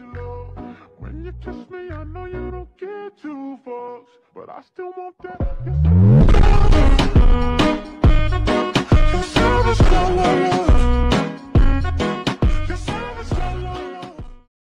need your love. When you kiss me, I know you don't get two fucks, but I still want that. Yes,